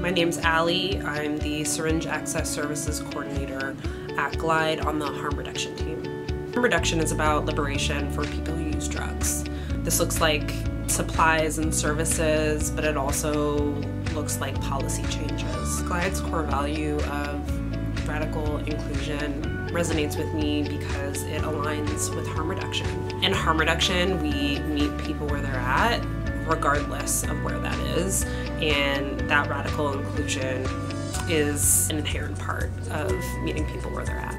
My name's Ali. I'm the Syringe Access Services Coordinator at Glide on the harm reduction team. Harm reduction is about liberation for people who use drugs. This looks like supplies and services, but it also looks like policy changes. Glide's core value of radical inclusion resonates with me because it aligns with harm reduction. In harm reduction, we meet people where they're at, regardless of where that is, and that radical inclusion is an inherent part of meeting people where they're at.